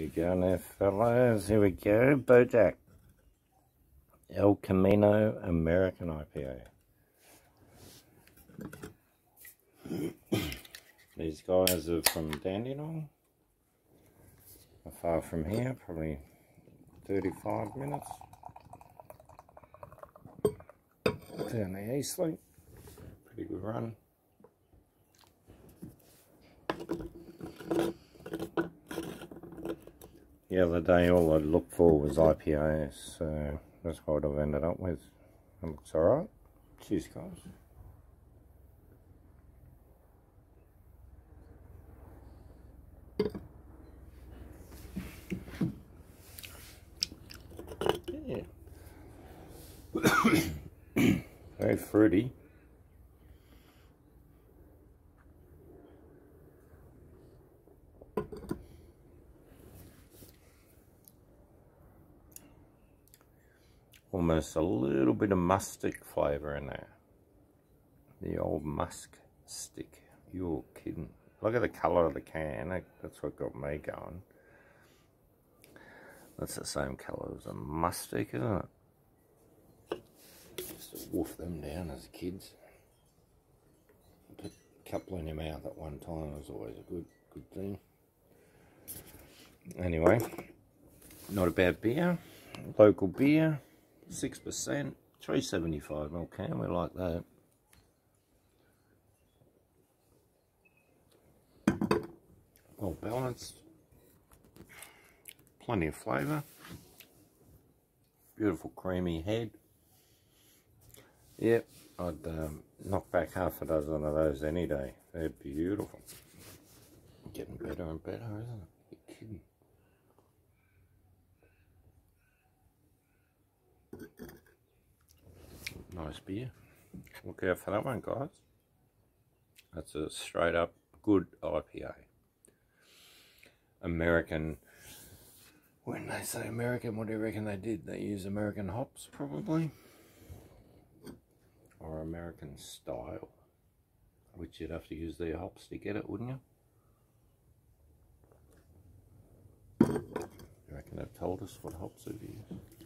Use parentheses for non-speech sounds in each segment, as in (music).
You go there, fellas. Here we go. Bojak. El Camino American IPA. These guys are from Dandenong. Not far from here, probably 35 minutes. Down the Eastlink. Pretty good run. The other day all I looked for was IPAs, so that's what I've ended up with. Um, it looks alright. Cheers guys. Yeah. (coughs) Very fruity. Almost a little bit of mustic flavour in there. The old musk stick. You're kidding. Look at the colour of the can. That's what got me going. That's the same colour as a mustic, isn't it? Used to wolf them down as kids. Put a couple in your mouth at one time was always a good good thing. Anyway, not a bad beer. Local beer. 6%, 375 ml can, we like that. Well balanced, plenty of flavour, beautiful creamy head. Yep, I'd um, knock back half a dozen of those any day. They're beautiful. Getting better and better, isn't it? You're kidding. Nice beer. Look out for that one, guys. That's a straight up good IPA. American. When they say American, what do you reckon they did? They use American hops, probably? Or American style. Which you'd have to use their hops to get it, wouldn't you? You reckon they've told us what hops they've used?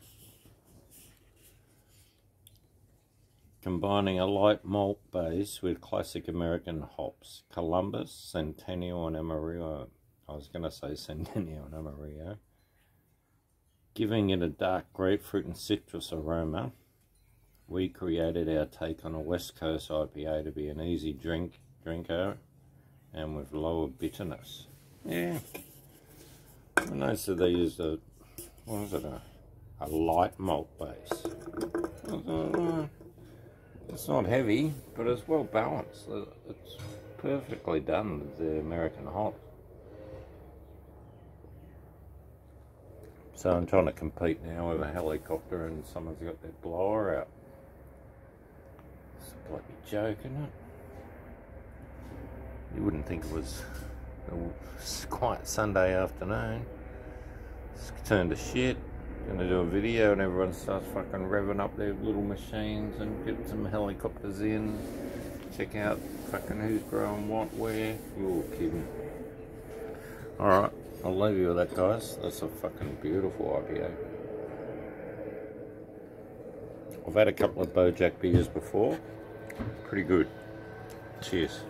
Combining a light malt base with classic American hops, Columbus, Centennial and Amarillo. I was going to say Centennial and Amarillo. Giving it a dark grapefruit and citrus aroma, we created our take on a West Coast IPA to be an easy drink drinker and with lower bitterness. Yeah. I noticed that they used a, what was it, a, a light malt base. It's not heavy, but it's well balanced. It's perfectly done with the American hop. So I'm trying to compete now with a helicopter and someone's got their blower out. It's a bloody joke, isn't it? You wouldn't think it was a (laughs) quiet Sunday afternoon. It's turned to shit gonna do a video and everyone starts fucking revving up their little machines and get some helicopters in. Check out fucking who's growing what where. You're kidding. Alright I'll leave you with that guys. That's a fucking beautiful IPA I've had a couple of Bojak beers before. Pretty good. Cheers